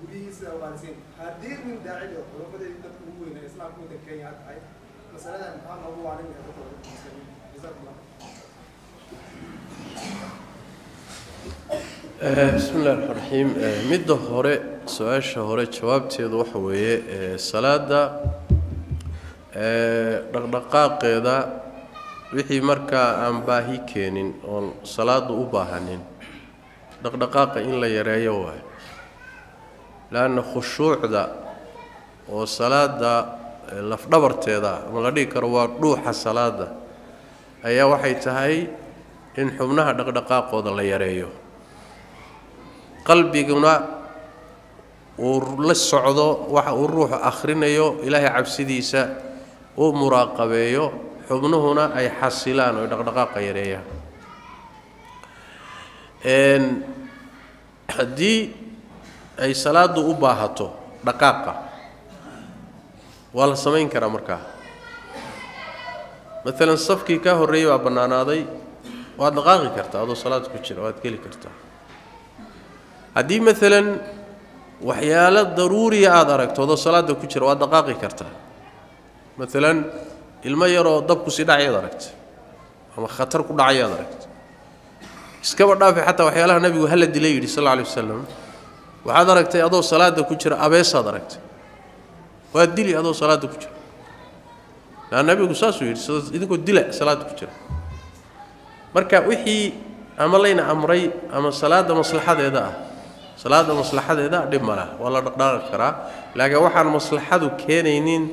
guryihiisa waarisiin haddii nin daaci oo xulafadii dadka ugu weynaa islaamka midda kenya tahay masaladan maxaa noogu waanin ee dadka raxmaan raxiim midda hore su'aasha hore jawaabteedu waxa weeye salaada dhaqdhaqaaqeeda wixii markaa aan baahi keenin oon salaadu u baahanin dhaqdhaqaaqa in la yareeyo waayo leanna khushuucda oo salaada lafdhabarteeda ama la dhihi karo waa dhuuxa salaada ayaa waxay tahay in xubnaha dhaqdhaqaaqooda la yareeyo qalbiguna uu la socdo waxa uu ruuxu akhrinayo ilaahay cabsidiisa uu muraaqabeeyo xubnuhuna ay xasilaan oo dhaqdhaqaaqa yareeyaan haddii ay salaadu u baahato dhaqaaqa waa la samayn karaa markaa maalan safkii kaa horreeyey baa bannaanaaday waad dhaqaaqi kartaa adoo salaad ku jira waad geli kartaa haddii maalan waxyaalo daruuriya aada aragto adoo salaada ku jira waad dhaqaaqi kartaa maalan ilmo yaroo dabku si dhacayaad aragta ama khatar ku dhacayaad aragta iskaba dhaafi xataa waxyaalaha nabigu hala dilay yidhi sal alla alay wasalam waxaad aragtay adoo salaada ku jira abeesaad aragtay. Waad dili adoo salaada ku jira. Laa nabigu saasuu yidhi idinkoo dila salaada ku jira. Marka wixii ama layna amray ama salaada maslaxadeeda ah salaada maslaxadeeda dhib ma waa la dhaqdhaqi karaa. Laakiin waxaan maslaxadu keenaynin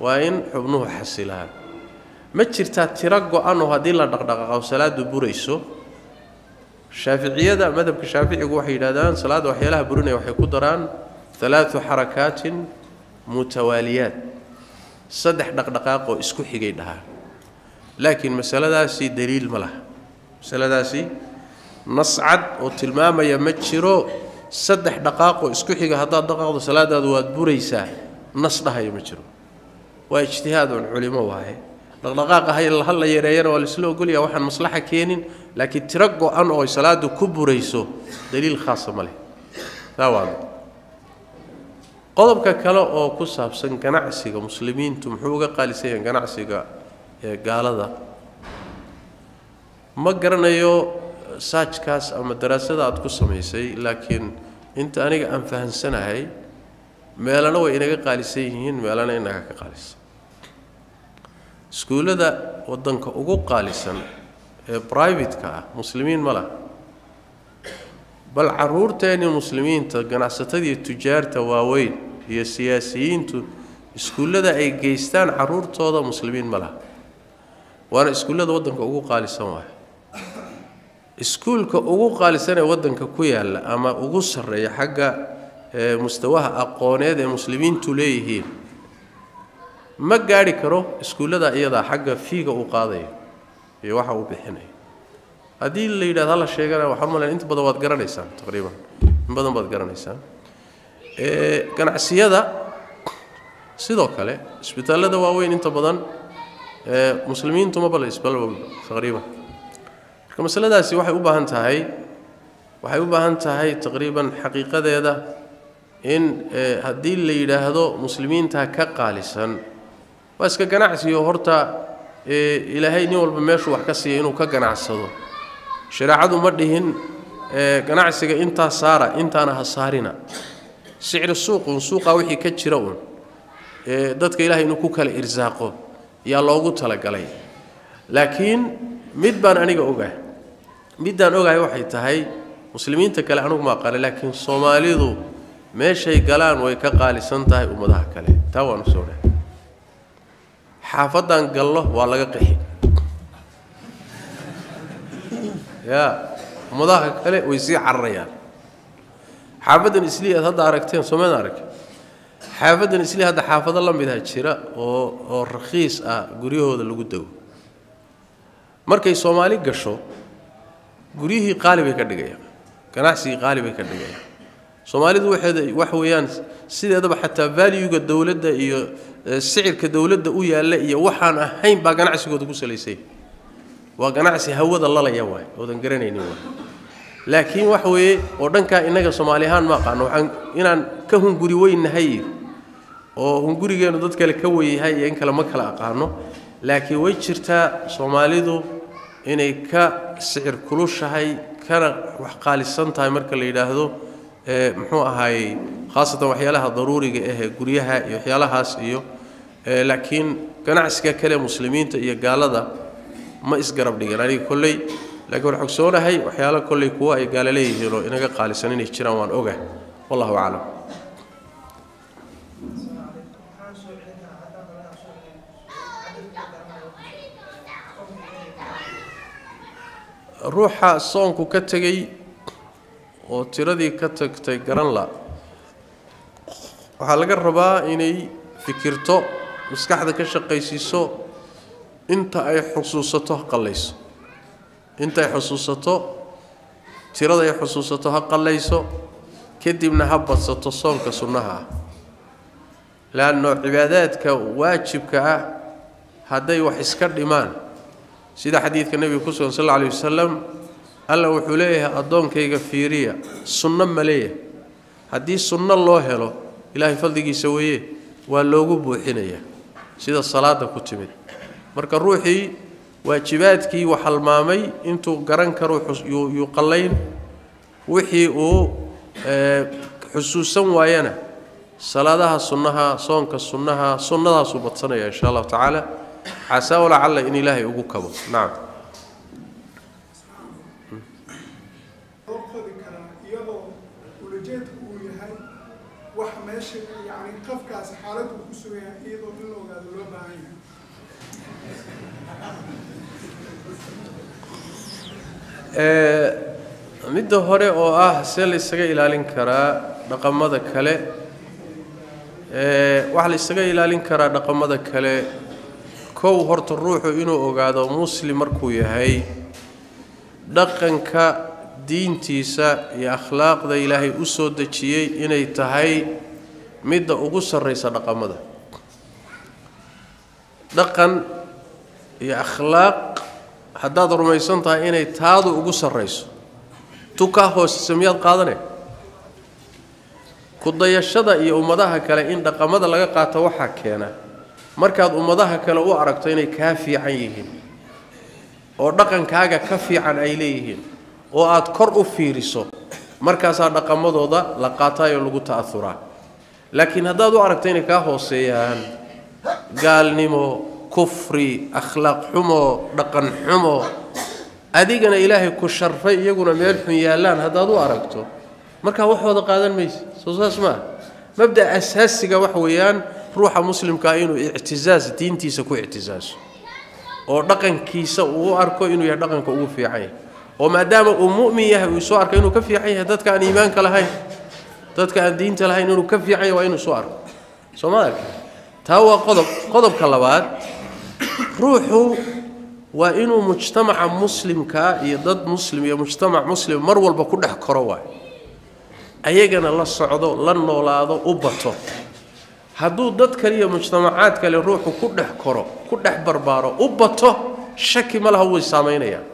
waa in xubnuhu xasilaan. Ma jirtaa tiro go-anoo haddii la dhaqdhaqaaqo salaadu burayso شافعية مذهب كشافعي وحي لادان صلاة وحي لها بروني وحي قدران. ثلاث حركات متواليات. صدح دق دقاق اسكو حيقي لكن مسألة داسي دليل ملاه مسألة داسي نصعد وتلمام يمتشرو صدح دقاق اسكو حيقي هدا دقاق صلاة دواد بوريسا. نصدها يا واجتهاد العلماء وهاي dhaqdhaqaaqa ha la yareeyana waa laisla ogolyaa waxaan maslaxa keenin laakiin tiro go-an oo salaadu ku burayso daliil khaasa ma leh. Qodobka kale oo ku saabsan ganacsiga muslimiintu muxuu uga qaalisan yahay ganacsiga gaalada? Ma garanayo saajkaas ama daraasada aad ku samaysay laakiin inta aniga aan fahansanahay meelana way inaga qaalisan yihiin meelana inaga ka qaalisan iskuullada waddanka ugu qaalisan ee brivatka ah muslimiin ma laha. Bal caruurteennii muslimiinta ganacsatadii tujaarta waaweyn iyo siyaasiyiintu iskuullada ay geystaan caruurtooda muslimiin ma laha. Waana iskuullada waddanka ugu qaalisan waay iskuulka ugu qaalisan ee waddanka ku yaalla ama ugu sarreeya xagga mustawaha aqooneed ee muslimiintu leeyihiin ma gaadhi karo iskuullada iyadaa xagga fiiga uu qaadayo iyo waxa uu bixinayo haddii la yidhahdo hala sheegana waxaan umalayn inta badan waad garanaysaan taqriiban. In badan baad garanaysaan. Ganacsiyada sidoo kale isbitaallada waaweyn inta badan muslimiintu ma bala isbitaal taqriiban. Marka masaladaasi waxay u baahan tahay waxay u baahan tahay taqriiban xaqiiqadeeda in haddii la yidhaahdo muslimiinta ka qaalisan waa iska ganacsiyo horta ilaahay nin walba meeshuu wax ka siiya inuu ka ganacsado. Shareecadu ma dhihin ganacsiga intaa saara intaana ha saarina. Sicri suuqun suuqa wixii ka jira un dadka ilahay inuu ku kala irsaaqo yaa loogu talagalay. Laakiin mid baan aniga ogahay middaan ogahay waxay tahay muslimiinta kale anugu ma aqaana laakiin soomaalidu meeshay galaan way ka qaalisan tahay ummadaha kale. Taa waanu soo dhahay xaafadan gallo waa laga qixi ya ummadaha kale way sii cararayaan xaafadan islii aad hadda aragteen soomeen arag xaafadan islii hadda xaafado la midha jira oo oo rakhiis ah guryahooda lagu dego markay soomaali gasho guryihii qaali bay ka dhigayaan ganacsigii qaali bay ka dhigayaan soomaalidu waxeeda wax weeyaan sideedaba xataa valuega dowladda iyo sicirka dowladda u yaalla iyo waxaan ahayn baa ganacsigooda ku salaysay waa ganacsi hawada lalaya waay oodan garanaynin waay laakiin wax weeye oo dhankaa innaga soomaali ahaan ma aqaano waxaan inaan ka hunguri weynnahay oo hungurigeennu dad kale ka weyahay iyo in kale ma kala aqaano laakiin way jirtaa soomaalidu inay ka sicir kulushahay kana wax qaalisan tahay marka la yidhaahdo muxuu ahaayey khaasatan waxyaalaha daruuriga ahee guryaha iyo waxyaalahaas iyo laakiin ganacsiga kale muslimiinta iyo gaalada ma isgarab dhigeen. Aniga kolley laakiin waan xogsoonahay waxyaalo kolley kuwo ay gaalo leeyihiin oo inaga qaalisan inay jiraan waan oga wallahu aclam. Ruuxa soonku ka tegey oo tiradii ka tagtay garan la waxaa laga rabaa inay fikirto maskaxda ka shaqaysiiso inta ay xusuusato ha qallayso. Inta ay xusuusato tirada ay xusuusato ha qallayso kadibna ha badsato soonka sunnaha. Ah leanno cibaadaadka waajibka ah hadday wax iska dhimaan. Sida xadiidka nebiga ku sugan sal alla alay wasalam alla wuxuu leeyahay addoonkayga fiiriya sunno ma leeyahay. Haddii sunno loo helo ilaahay fadligiisa weeye waa loogu buuxinayaa sida salaada ku timid marka ruuxii waajibaadkii wax halmaamay intuu garan karo yuu qallayn wixii uu xusuusan waayana salaadaha sunnaha soonka sunnaha sunnadaasuu badsanaya insha allahu tacaala casaa walacalla in ilaahay ugu kabo nacam midda hore oo ah see la isaga ilaalin karaa dhaqamada kale waxaa la isaga ilaalin karaa dhaqamada kale kow horta ruuxu inuu ogaado muslim markuu yahay dhaqanka diintiisa iyo akhlaaqda ilaahay u soo dejiyey inay tahay midda ugu sarraysa dhaqamada. Dhaqan iyo akhlaaq haddaad rumaysan tahay inay taadu ugu sarrayso. Tu kaa hoosisa miyaad qaadane ku-dayashada iyo ummadaha kale in dhaqamada laga qaato waxaa keena. Markaad ummadaha kale u aragto inay kaa fiican yihiin oo dhaqankaaga ka fiican ay leeyihiin oo aad kor u fiiriso markaasaa dhaqamadooda la qaataayoo lagu ta'auraa laakiin haddaad u aragto inay kaa hooseeyaan gaalnimo kufri akhlaaq xumo dhaqan xumo. Adigana ilaahay ku sharfay iyaguna meel xun yaallaan haddaad u aragto. Markaa waxooda qaadan mayse soo saas maaha mabda asaasiga wax weeyaan ruuxa muslimkaa inuu ictizaaz diintiisa ku ictizaaso. Oo dhaqankiisa uu arko inuu yahay dhaqanka ugu fiican yahay. Oo maadaama uu mu'min yahay uu soo arko inuu ka fiican yahay dadka aan iimaanka lahayn dadka aan diinta lahayn inuu ka fiican yahay waa inuu soo arko. Soo ma arka taa waa qodob qodobka labaad ruuxu waa inuu mujtamaca muslimkaa iyo dad muslim iyo mujtamac muslim mar walba ku dhex koro waay ayagana la socdo la noolaado u bato. Hadduu dad kale iyo mujtamacaad kale ruuxu ku dhex koro ku dhex barbaaro u bato shaki ma laha way saamaynayaan.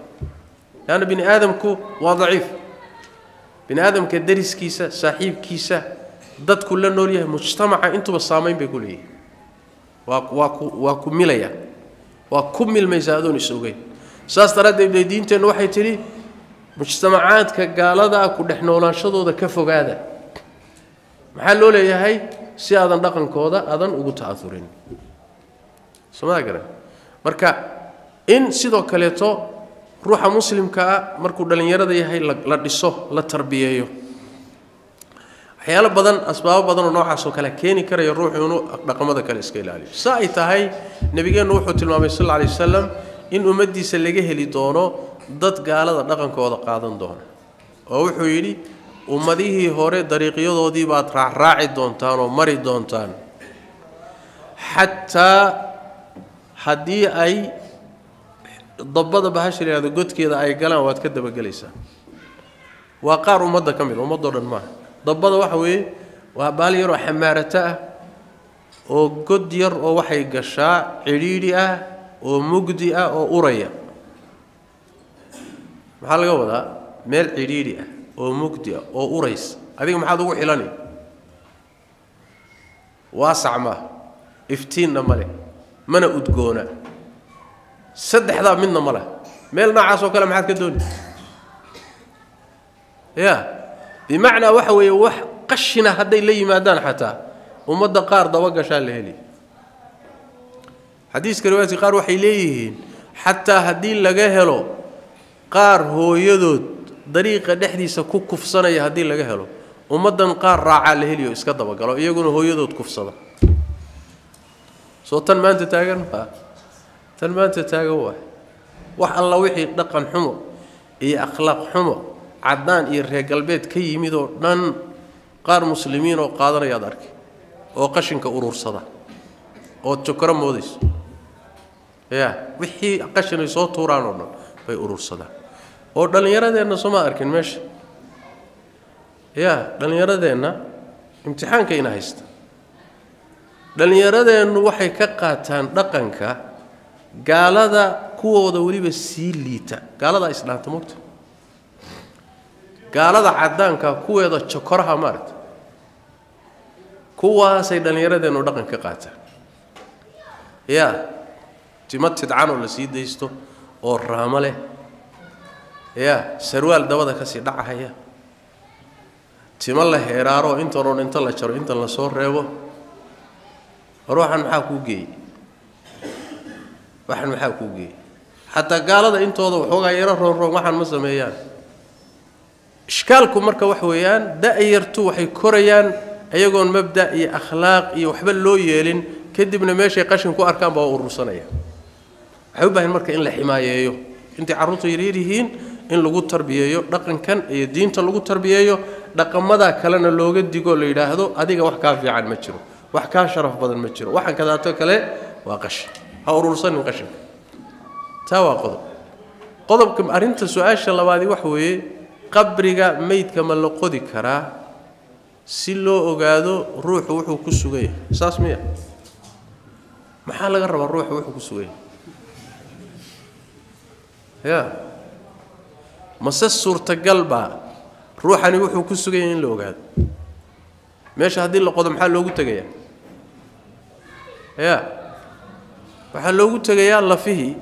Leanna bini aadamku waa daciif. Bini aadamka dariskiisa saaxiibkiisa dadku la nool yahay mujtamaca intuba saamayn bay ku leeyihiin waa waa ku waa ku milaya waa ku milmaysa adoon is ogeyn. Saas daraaddeed bay diinteennu waxay tidhi mujtamacaadka gaaladaa ku dhex noolaanshadooda ka fogaada. Maxaa loo leeyahay? Si aadan dhaqankooda aadan ugu ta'aurin somaa garan? Marka in sidoo kaleeto ruuxa muslimka ah markuu dhallinyarada yahay la dhiso la tarbiyeeyo waxyaalo badan asbaabo badanoo noocaasoo kale keeni karaya ruuxu inuu dhaqamada kale iska ilaaliyo. Sa ay tahay nebigeennu wuxuu tilmaamay sal alla alay wasalam in ummaddiisa laga heli doono dad gaalada dhaqankooda qaadan doona. Oo wuxuu yidhi ummadihii hore dariiqyadoodii baad raacraaci doontaan oo mari doontaan. Xataa haddii ay dabbada bahasha layihahdo godkeeda ay galaan waad ka dabagelaysaa. Waa qaar ummadda ka mid ummadoo dhan maaha dabbada waxa weeye waa baal yaroo xamaarato ah oo god yar oo waxay gashaa cidhiidhi ah oo mugdi ah oo uraya. Maxaa laga wadaa? Meel cidhiidhi ah oo mugdi ah oo urays adiga maxaad ugu xilani? Waasac maaha iftiinna ma leh. Mana udgoona. Saddexdaa midna ma leh. Meel noocaas oo kale maxaad ka dooni? Ya bimacnaa waxa weeye wax qashina hadday la yimaadaan xataa ummadda qaar dabagashaa la heli. Xadiiska riwaayadka qaar waxay leeyihiin xataa haddii laga helo qaar hooyadood dariiqa dhexdiisa ku kufsanaya haddii laga helo ummaddan qaar raacaa la heliyo iska dabagalo iyaguna hooyadood kufsada. Soo tan maanta taagan maa tan maanta taagan waay. Wax alla wixii dhaqan xumo iyo akhlaaq xumo caddaan iyo reer galbeed ka yimid oo dhan qaar muslimiin oo qaadanayaad arkay oo qashinka uruursada ood jokoro moodayso. Ya wixii qashin ay soo tuuraan oo dhan bay uruursadaan oo dhallinyaradeenna sooma arkin meesha. Ya dhallinyaradeenna imtixaankayna haysta. Dhallinyaradeennu waxay ka qaataan dhaqanka gaalada kuwooda weliba sii liita. Gaaladaa isdhaanta mogta gaalada caddaanka kuweeda jokoraha maaragta. Kuwaasay dhallinyaradeennu dhaqan ka qaataan ya timo tidcanoo la sii daysto oo raamo leh. Ya sarwaal dabada ka sii dhacahaya timo la heeraaroo intanoo inta la jaro intan la soo reebo. Ruuxan maxaa kuu geeyey? Waxan maxaa kuu geeyey? Xataa gaalada intooda waxoogaa yaro roonroon waxaan ma sameeyaan ishkaalku marka wax weeyaan da-yartu waxay korayaan iyagoon mabda iyo akhlaaq iyo waxba loo yeelin kadibna meeshay qashin ku arkaanba waa urursanaya. Waxay u baahan marka in la ximaayeeyo intay carruurtu yaryar in lagu tarbiyeeyo dhaqankan iyo diinta lagu tarbiyeeyo dhaqamadaa kalena looga digoo la yidhaahdo adiga wax kaa fiican ma jiro wax kaa sharaf badan ma jiro. Waxaan kadaato kale waa qashin. Ha urursanin qashinka. Taa waa qodob. Qodobka arrinta su'aasha labaadi waxa weeye qabriga meydka ma la qodi karaa si loo ogaado ruuxu wuxuu ku sugan yahay saas miya? Maxaa laga rabaa ruuxu wuxuu ku sugan yahay ya mase suurtagal baa ruuxani wuxuu ku sugan yahay in la ogaado. Meesha haddii la qodo maxaa loogu tegayaa? Ya waxaa loogu tegayaa lafihii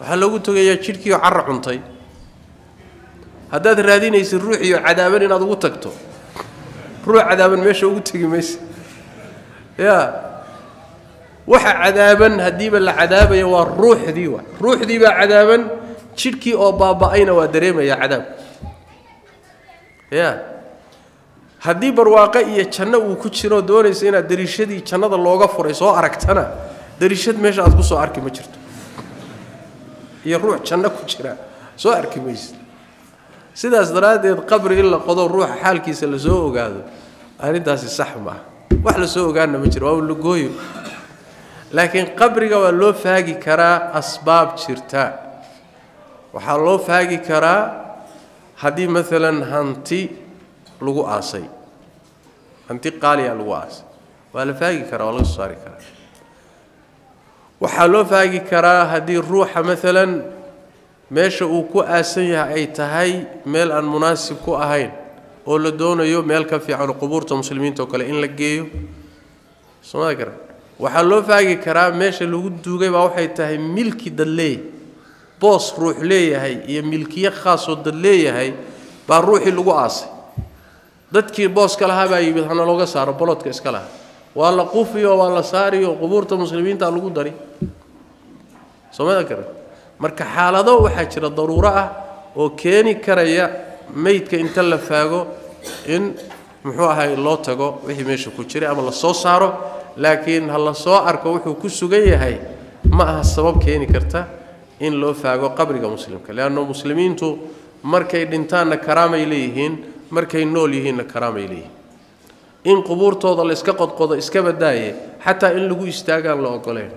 waxaa loogu tegayaa jidhkiioo carra cuntay هذا الرادين يس الروح يو عذابني نادو تكتو. روح عذابن مش وقت تجي يا. وح عذابن هديب اللي عذاب يو الروح ذي وح روح ذي بع عذابن شركي أو بابا أين ودريم يا عذاب. يا. هذي برواقع يتشنا وكتشنا دون يسينا دريشة دي تشنا ده لوجا فريسة أركتنا. دريشة مش أذبو سو أركي مشرت يروح تشنا كتشنا سو أركي مشرت sidaas daraaddeed qabri in la qodo ruuxa xaalkiisa lasoo ogaado arrintaasi sax maaha wax lasoo ogaana ma jiro waa lagooyo laakiin qabriga waa loo faagi karaa asbaab jirta waxaa loo faagi karaa haddii maalan hanti lagu aasay hanti qaaliya lagu aasay waa la faagi karaa waa laga soo saari karaa waxaa loo faagi karaa haddii ruuxa maalan meesha uu ku aasan yahay ay tahay meel aan munaasib ku ahayn oo la doonayo meel ka fiican qubuurta muslimiinta oo kale in la geeyo. Somaa garan waxaa loo faagi karaa meesha lagu duugay baa waxay tahay milki dad leeyahay boos ruux leeyahay iyo milkiye khaasoo dad leeyahay baa ruuxii lagu aasay. Dadkii booska lahaa baa yimid hana looga saaro bolodka iska lahaa. Waa la qufiyo waa la saariyo qubuurta muslimiinta lagu dari. Soomada garan marka xaalado waxaa jira daruuro ah oo keeni karaya meydka inta la faago in muxuu ahay loo tago wixii meesha ku jiray ama la soo saaro. Laakiin ha la soo arko wuxuu ku sugan yahay ma aha sabab keeni karta in loo faago qabriga muslimka. Leanno muslimiintu markay dhintaanna karaamay leeyihiin markay nool yihiinna karaamay leeyihiin. In qubuurtooda la iska qodqodo iska badaaye xataa in lagu istaagaan la ogoleen.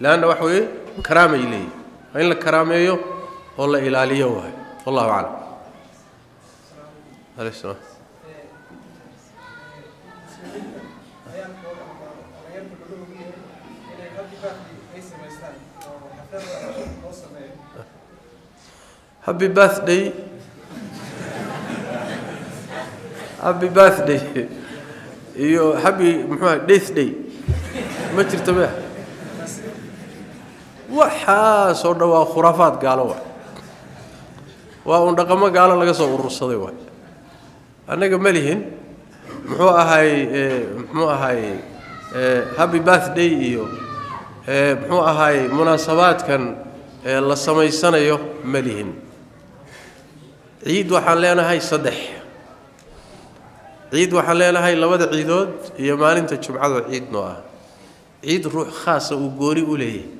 Leanna waxa weeye karaamay leeyihiin waa in la karaameeyo oo la ilaaliyo waay wallahu aclam aleyh salaam happy birthday. Happy birthday. Iyo happy muxuu aha death day. Ma jirta mea waxaasoo dhan waa khuraafaad gaalo waay. Waa uun dhaqamo gaalo laga soo urursaday waay. Annaga ma lihin muxuu ahay muxuu ahay happy birthday iyo muxuu ahay munaasabaadkan la samaysanayo ma lihin. Ciid waxaan leenahay saddex. Ciid waxaan leenahay labada ciidood iyo maalinta jumcadoo ciid noo ah. Ciid ruux khaasa uu gooni u leeyahay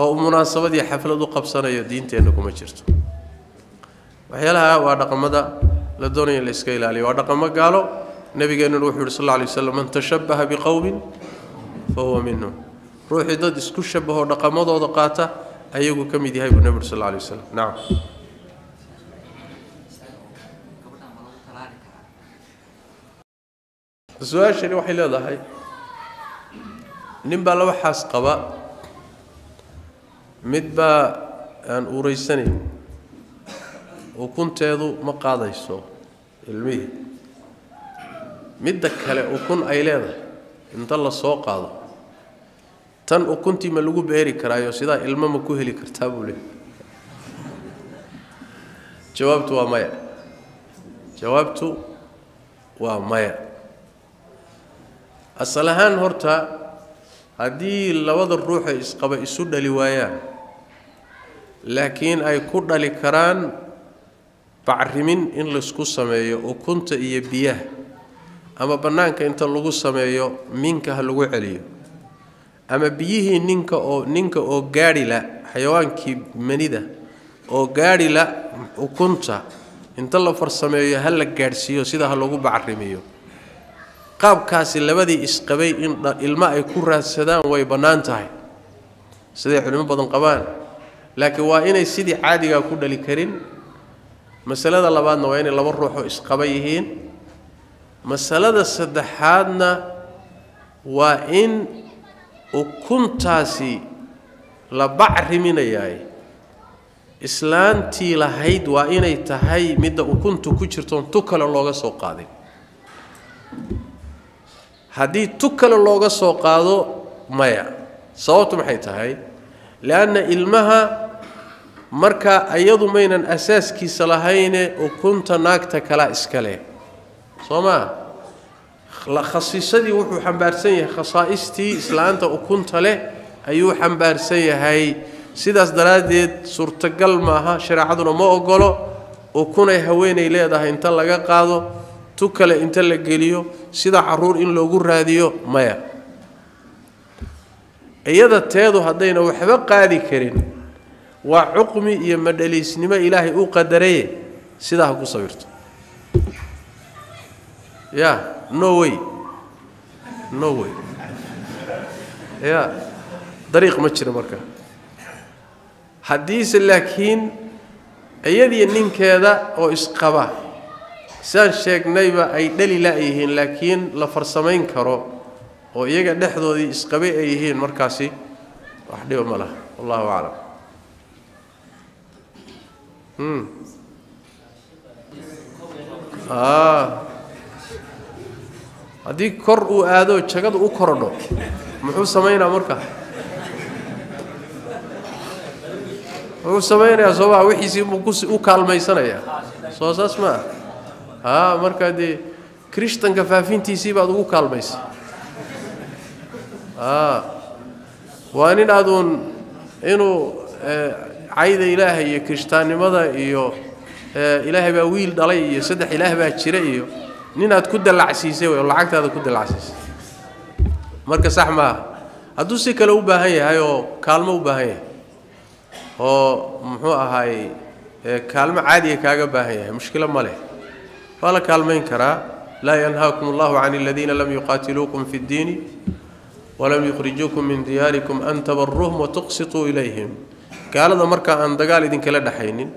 oo munaasabadii xaflad u qabsanayo diinteenna kuma jirto. Waxyaalaha waa dhaqamada la doonaya la iska ilaaliyo. Waa dhaqamo gaalo. Nabigeennuna wuxuu yidhi sal alla alay waslam man tashabbaha biqowmin fa huwa minhum ruuxii dad isku shabahoo dhaqamadooda qaata ayagu ka mid yahay buu nebi uri sal alay wasalam nacam su'aashani waxay leedahay nin baa laba xaas qaba mid baa aan uuraysanayn ukunteedu ma qaadayso ilmihii. Midda kale ukun ay leedahay inta la soo qaado. Tan ukuntii ma lagu beeri karaayo sidaa ilmo ma ku heli kartaa buu leey jawaabtu waa maya. Jawaabtu waa maya. Asal ahaan horta haddii labada ruuxa isqaba isu dhali waayaan laakiin ay ku dhali karaan bacrimin in laysku sameeyo ukunta iyo biyaha ama bannaanka inta lagu sameeyo minka ha lagu celiyo. Ama biyihii ninka oo ninka oo gaadhi la xayawaankii manida oo gaadhi la ukunta inta la farsameeyo ha la gaadhsiiyo sida ha lagu bacrimiyo. Qaabkaasi labadii isqabay in ilmo ay ku raadsadaan way bannaan tahay. Siday culimo badan qabaan laakiin waa inay sidii caadigaa ku dhali karin. Masalada labaadna waa inay laba ruuxoo isqaba yihiin. Masalada saddexaadna waa in ukuntaasi la bacriminayaay islaantii lahayd waa inay tahay midda ukuntu ku jirtoon tu kale looga soo qaadin haddii tu kale looga soo qaado maya. Sababtu maxay tahay? Leanna ilmaha marka iyadu maynan asaaskiisa lahayne ukunta naagta kalaa iska leh soo maa khasiisadii wuxuu xambaarsan yahay khasaa'istii islaanta ukunta leh ayuu xambaarsan yahay. Sidaas daraaddeed suurtagal maaha shareecaduna ma ogolo ukunay haweenay leedahay inta laga qaado tu kale inta la geliyo sida carruur in loogu raadiyo maya. Iyada teedu haddayna waxba qaadi karin waa cuqmi iyo madhaliisnimo ilaahay u qadaraye sidaa ha ku sawirto. Ya no way. No way. Ya dariiq ma jiro marka. Haddiise laakiin iyadiyo ninkeeda oo isqaba sidaan sheegnayba ay dhali la-yihiin laakiin la farsamayn karo oo iyaga dhexdoodii isqabay ay yihiin markaasi wax dhiba ma laha. Wallahu aclam haddii kor uu aado jagadu u korodho. Muxuu samaynaa marka? Muxuu samaynayaa soomaa wixiisii buu u kaalmaysanayaa soo saas ma ah a markaa dee faafintiisii baad ugu kaalmaysa. A waa nin aduun inuu cayda ilaahay iyo kirishtaannimada iyo ilaahay baa wiil dhalay iyo saddex ilaah baa jira iyo ninaad ku dallacsiisay wey oo lacagtaada ku dallacsiisay. Marka sax maaha hadduu si kale u baahan yahay oo kaalmo u baahan yahay oo muxuu ahaay kaalmo caadiga kaaga baahan yahay mushkilo ma leh. Waa la kaalmayn karaa. Laa yanhaakum allahu can aladiina lam yuqaatiluukum fi ddiini walam yukhrijuukum min diyaarikum an tabaruuhum watuqsituu ilayhim قالنا مركا أن دجال إذا كلا دحينين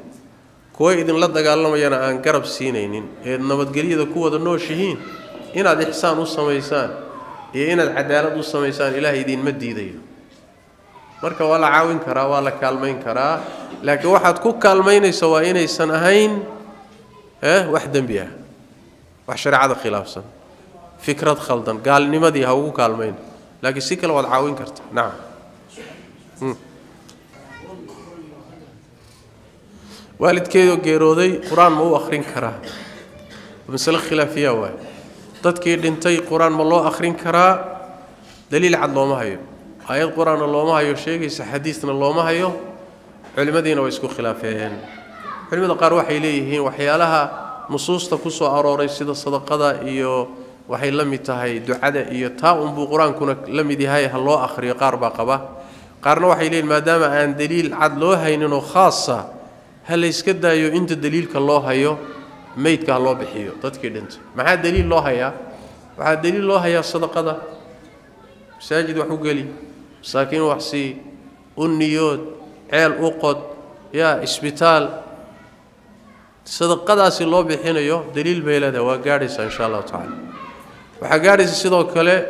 كوي إذا لا دجال لما جانا أن كرب سينينين إيه نبض قليه ده كوا ده نو شهين إن هذا إحسان نص ما إحسان إيه إن العدالة نص ما إحسان إله يدين مدي ذي مركا ولا عاون كرا ولا كلمين كرا لكن واحد كوك كلمين سواين إحسان هين إيه واحد بيها وحشر عاد خلاف سن فكرة خلدن قال نمدي هو كلمين لكن سيكل ولا عاون كرت نعم Mm-hmm. Waalidkeedoo geerooday qur-aan ma u akhrin karaa masale khilaafiya waay dadkii dhintay qur-aan ma loo akhrin karaa daliil cad looma hayo aayad qur-aanna looma hayo sheegaysa xadiisna looma hayo culimmadiina way isku khilaafeen culimmada qaar waxay leeyihiin waxyaalaha nusuusta ku soo arooray sida sadaqada iyo waxay la mid tahay ducada iyo taa unbuu qur-aankuna la mid yahay ha loo akhriyo qaar baa qaba qaarna waxay leeyihin maadaama aan daliil cad loo hayninoo khaasa هل ليسك دايو أنت دليل كالله هايو ميت كالله بحيو. تذكر أنت. مع دليل الله هيا. مع دليل الله هيا الصدقة ده. ساجد وحوجلي ساكن وحسي. أنيود عيل أوقد يا إسبيتال صدقة سي الله بحينا يو. دليل بيلا ده. وقاريس إن شاء الله تعالى. وحقاريس الصدقة كله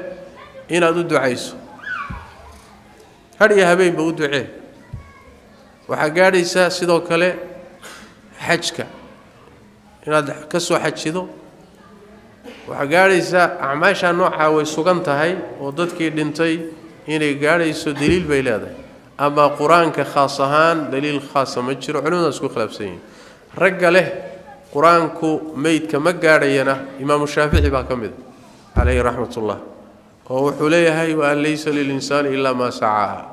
هنا دو دعيسو هل يهبين بودعيه وحجاريسا سيدو كله حجك إن هذا كسو حج سيدو وحجاريسا أعماش أنو حاوي سكنت هاي وضد كي دنتي إن جاريسو دليل بيلاده أما قرآن كخاصهان دليل خاص ما تشرو علونا سكو خلفسين رجله قرآن كو ميت كم جارينا إمام الشافعي بكمل عليه رحمة الله هو حليه هاي وأن ليس للإنسان إلا ما سعاه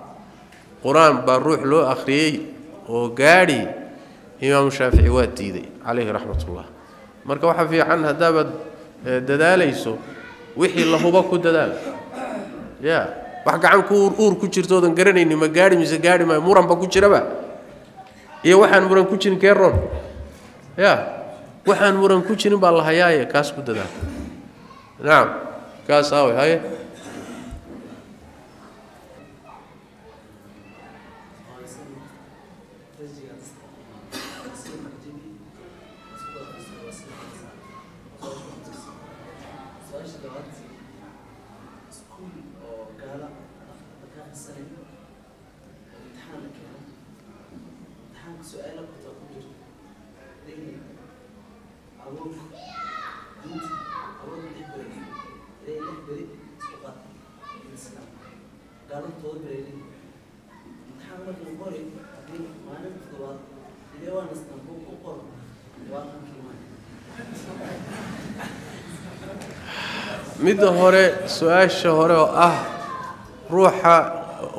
qur'aan baa ruux loo akhriyey oo gaadhi imaamu shaafici waa diiday calayhi raxmat ullah marka waxaa fiican haddaabaad dadaalayso wixii la hubo ku dadaal. Ya wax gacan ku uur ku jirtoodan garanayni ma gaadhi mise gaadhi maayo muranba ku jiraba? Iyo waxaan muran ku jirin kee roon? Ya waxaan muran ku jirin baa la hayaaye kaas ku dadaal. Nacam kaas aawe haye السنة امتحانك يعني امتحانك سؤالك وتقدير ليه؟ أروك أنت أروك لحبرك ليه لحبرك سقط الإسلام قالت طول بريلي امتحانك نقولي أدين ما نتقبض ليه وأنا استنبوك وقرب وأنا midda hore su-aasha hore oo ah ruuxa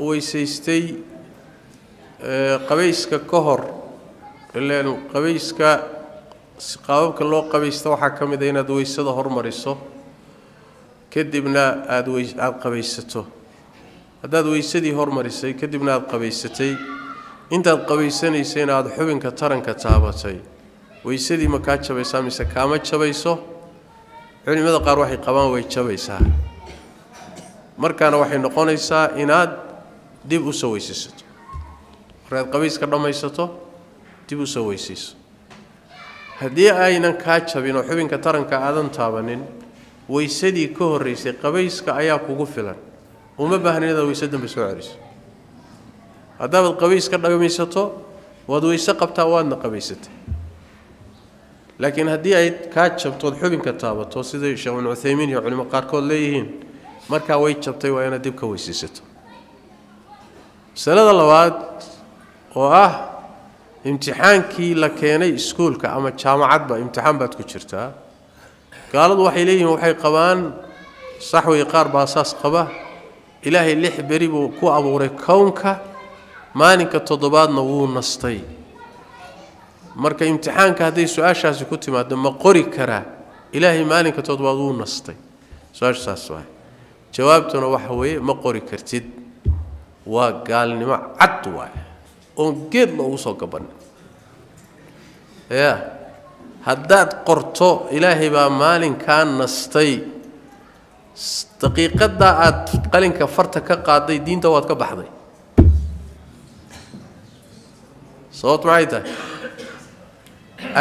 weysaystay qabayska ka hor ileen qabayska qaababka loo qabaysta waxaa ka mid a inaad weysada hormariso kadibna aada wey aada qabaysato haddaad weysadii hormarisay kadibna aada qabaysatay intaad qabaysanaysayna aada xubinka taranka taabatay weysadii ma kaa jabaysaa mise kaama jabayso culimada qaar waxay qabaan way jabaysaa markaana waxay noqonaysaa inaad dib u soo weysaysato markaad qabayska dhammaysato dib u soo weysayso haddii aynan kaa jabin oo xubinka taranka aadan taabanin weysadii ka horraysay qabayska ayaa kugu filan uma baahnin inaad weyse dambe soo celiso haddaabaad qabayska dhamaysato waad weyse qabtaa waadna qabaysatay laakiin haddii ay kaa jabtood xubinka taabato siday sheekh ibnu cuthaymiin iyo culimo qaarkood leeyihiin markaa way jabtay waa inaad dib ka weysaysato masalada labaad oo ah imtixaankii la keenay iskuulka ama jaamacadba imtixaan baad ku jirtaa gaaladu waxay leeyihiin waxay qabaan saxway qaar baa saas qaba ilaahay lix beri buu ku abuuray kownka maalinka toddobaadna wuu nastay marka imtixaanka hadday su-aashaasi ku timaado ma qori karaa ilaahay maalinka toddobaad wuu nastay su-aashu saas waay jawaabtuna waxa weeye ma qori kartid geed loogu soo gabanin ya haddaad qorto ilaahay baa maalinkaa nastay daqiiqadaa aad qalinka farta ka qaaday diinta waad ka baxday sababt maxay tahay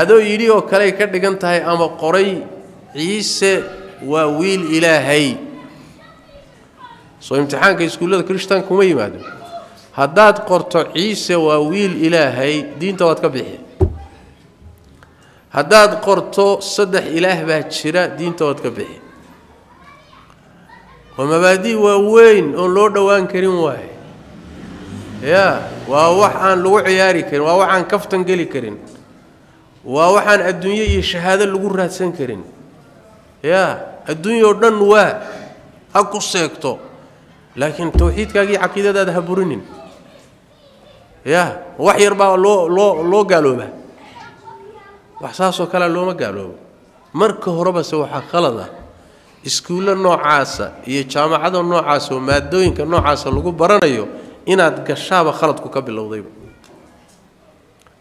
adoo yidhi oo kaley ka dhigan tahay ama qoray ciise waa wiil ilaahay soo imtixaanka iskuullada kirishtaanka kuma yimaado haddaad qorto ciise waa wiil ilaahay diinta waad ka bixi haddaad qorto saddex ilaah baa jira diinta waad ka bixi waa mabaadi' waaweyn oon loo dhowaan karin waaye ya waa wax aan lagu ciyaari karin waa wax aan kaftan geli karin waa waxaan adduunye iyo shahaado lagu raadsan karin ya adduunya oo dhan waa ha ku seegto laakiin tawxiidkaagii caqiidadaada ha burinin. Ya wax yar baa loo loo loo gaalooba. Wax saasoo kalea looma gaaloobo. Marka horebase waxaa khalad ah iskuulla noocaasa iyo jaamacada noocaasa oo maadooyinka noocaasa lagu baranayo inaad gashaaba khaladku ka bilowdayba.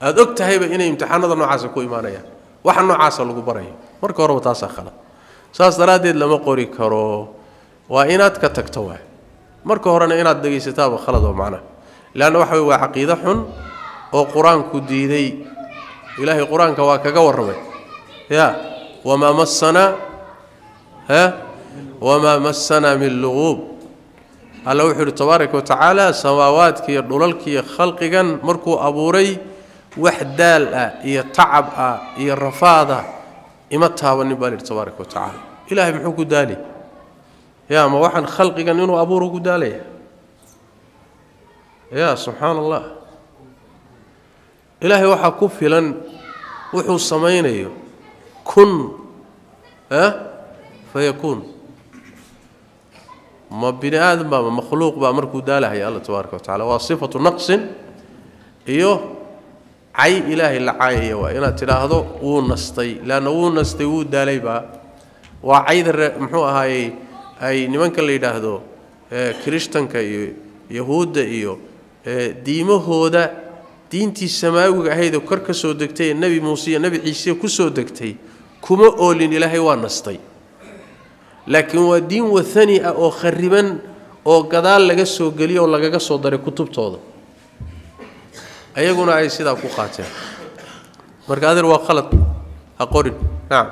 Aada og tahayba inay imtixaanada noocaasa ku imaanayaan. Waxa noocaasa lagu barayo. Marka horeba taasaa khalad. Saas daraaddeed lama qori karo. Waa inaad ka tagto waay marka horena inaad dhegaysataaba khalad oo macnaha leanna waxa wey waa caqiide xun oo qur-aanku diiday ilaahay qur-aanka waa kaga warramay ya wamaa massanaa ha wamaa massanaa min luquub alla wuxuu uhi tabaaraka wa tacaala samaawaadka iyo dhulalka iyo khalqigan markuu abuuray wax daal ah iyo tacab ah iyo rafaad ah ima taabanin baa lihi tabaaraka wa tacaala ilaahay muxuu ku daali ya ma waxaan khalqigan inuu abuuro ku daalaya ya subxaana allah ilaahay waxaa ku filan wuxuu samaynayo kun fayakuun ma bini aadam baa ma makhluuq baa markuu daalahaya alla tabaaraka wa tacala waa sifatu naqsin iyo cay ilaahay la caayaya waa inaad tidhaahdo wuu nastay leanna ay nimanka la yidhaahdo kirishtanka iyo yahuudda iyo diimahooda diintii samaawiga ahaydoo kor ka soo degtay ee nebi muuse iyo nebi ciise ku soo degtay kuma oolin ilaahay waa nastay laakiin waa diin wathani ah oo khariban oo gadaal laga soo geliyo oo lagaga soo daray kutubtooda ayaguna ay sidaa ku qaateen marka adeer waa qalad ha qorin nacam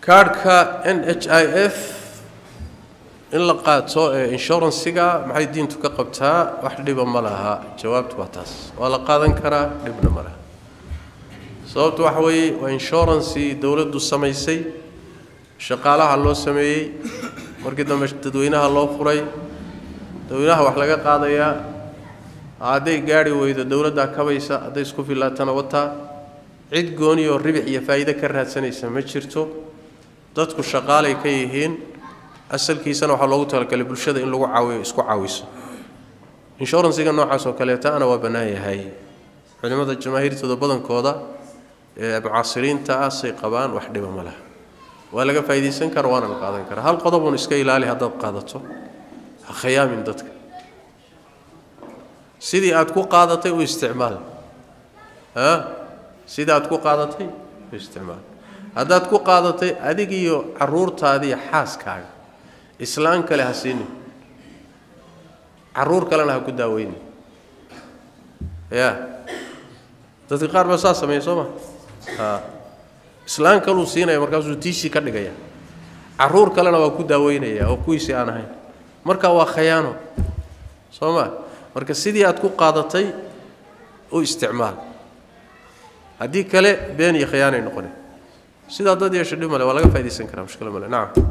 kaadhka n h i f in la qaato ee inshuransiga maxay diintu ka qabtaa? Wax dhiba ma laha. Jawaabtu waa taas. Waa la qaadan karaa dhibna ma laha. Sababtu waxa weeye waa inshuransi dowladdu samaysay shaqaalaha loo sameeyey markii dambe dadweynaha loo furay dadweynaha wax laga qaadayaa hadday gaari weydo dowladdaa kabaysa hadday isku filaatana wataa cid gooni oo ribic iyo faa'iide ka raadsanaysa ma jirto. Dadku shaqaalay ka yihiin. Asalkiisana waxaa loogu talagalay bulshada in lagu caawiyo isku caawiso. Inshuransiga noocaas oo kaleetaana waa bannaan yahay. Culimmada jamaahiirtooda badankooda ee mucaasiriinta ah say qabaan wax dhiba ma laha. Waa laga faa'iidaysan kara waana la qaadan karaa hal qodobun iska ilaali haddaad qaadato. Ha khayaamin dadka sidii aad ku qaadatay u isticmaal. Sidii aad ku qaadatay u isticmaal. Haddaad ku qaadatay adig iyo caruurtaadiiyo xaaskaaga. Islaan kale ha siinin. Caruur kalena ha ku daaweynin. Ya. Dadka qaar baa saa sameeya soo ma? Islaan kaluu siinaya markaasuu tiisii ka dhigaya. Caruur kalena waa ku daaweynaya oo kuwiisii aan ahayn. Marka waa khayaano soo ma marka sidii aad ku qaadatay u isticmaal haddii kale been iyo khiyaanay noqone sidaa dad yeesho dhib male waa laga faa'idaysan karaa mushkilo male nacam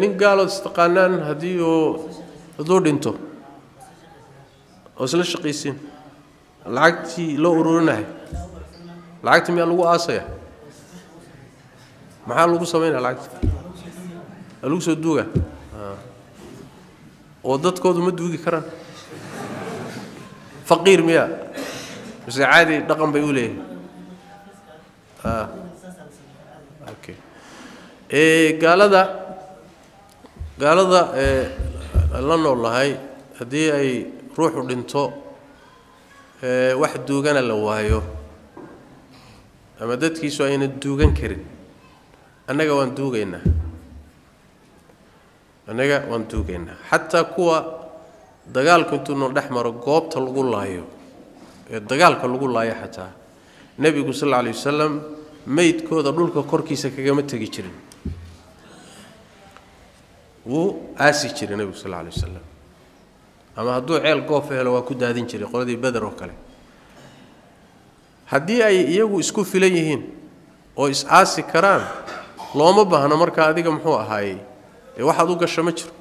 nin gaalood istaqaanaan haddii uu hadduu dhinto oo isla shaqaysiin lacagtii loo ururinahay lacagta miyaa lagu aasaya. Maxaa lagu samaynaya lacagta lagu soo duuga? Oo dadkoodu ma duugi karaan? Faqiir miya. Mise caadi dhaqan bay u leeyihiin okay gaalada gaalada la noolnahay haddii ay ruuxu dhinto wax duugana la waayo. Ama dadkiisu ayna duugan karin. Annaga waan duugaynaa. Annaga waan duugaynaa. Xataa kuwa dagaalku intuu noo dhex maro goobta lagu laayo ee dagaalka lagu laayo xataa nebigu sal alla alay wasalam meydkooda dhulka korkiisa kagama tegi jirin. Wuu aasi jiray nebigu sal alla alay wasalam ama hadduu ceel goof helo waa ku daadin jiray qoladii beder oo kale haddii ay iyagu isku filan yihiin oo is aasi karaan looma baahno markaa adiga muxuu ahaayey ee waxaad u gasho ma jiro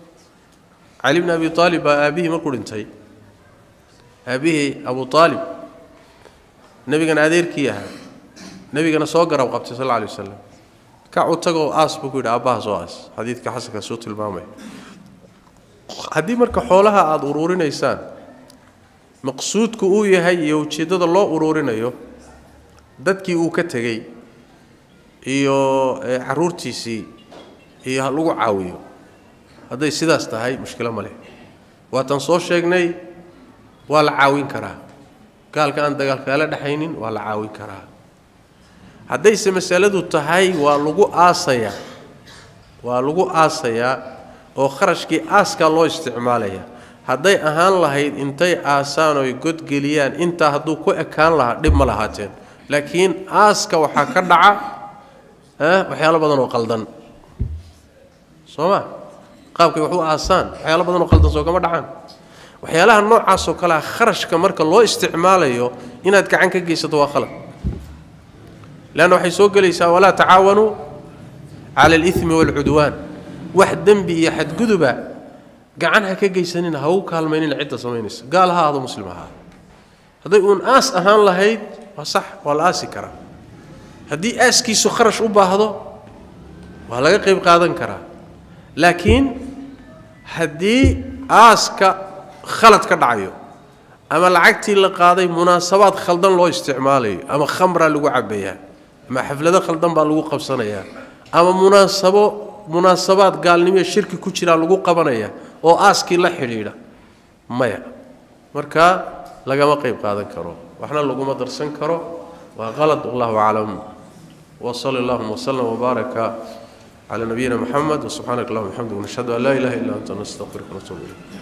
cali bni abi aalib baa aabbihii markuu dhintay aabbihii abu aalib nebigana adeerkii ahaa nebigana soo garab qabtay sal alla alay wasalam kacu tagoo aas buu ku yidhi aabbaha soo aas xadiidka xasanka soo tilmaamaya haddii marka xoolaha aada uruurinaysaan maqsuudku uu yahay iyo ujeeddada loo uruurinayo dadkii uu ka tegey iyo caruurtiisii iyo ha lagu caawiyo hadday sidaas tahay mushkilo ma leh. Waatan soo sheegnay waa la caawin karaa. Gaalka aan dagaalkaala dhexaynin waa la caawin karaa. Haddayse masaladu tahay waa lagu aasayaa. Waa lagu aasayaa oo kharashkii aaskaa loo isticmaalaya hadday ahaan lahayd intay aasaan oy godgeliyaan intaa hadduu ku ekaan lahaa dhib ma lahaateen laakiin aaska waxaa ka dhaca waxyaalo badan oo qaldan soo ma qaabkay wax u aasaan waxyaalo badan oo qaldan soo kama dhacaan waxyaalaha noocaasoo kalea kharashka marka loo isticmaalayo inaad gacan ka geysato waa khalad leanna waxay soo gelaysaa walaa tacaawanuu cala alimi waalcudwaan wax dembi iyo xadguduba gacan ha ka geysanina ha u kaalmaynina cidda samaynaysa gaal ha ahaado muslim ahaa hadday uun aas ahaan lahayd waa sax waa la aasi karaa haddii aaskiisu kharash u baahdo waa laga qayb qaadan karaa laakiin haddii aaska khalad ka dhacayo ama lacagtii la qaaday munaasabaad khaldan loo isticmaalayo ama khamraa lagu cabayaa ama xaflado khaldan baa lagu qabsanayaa ama munaasabo مناسبات قالني يا شركي كتشرا لغو قبنايا أو آسكي لا حريرة مايا مركا لقى ما قادن كرو. وحنا لغو مدرسن كرو. وغلط الله أعلم. وصلى الله وسلم وبارك على نبينا محمد. وسبحانك اللهم وبحمدك ونشهد أن لا إله إلا أنت نستغفرك ونتوب إليك.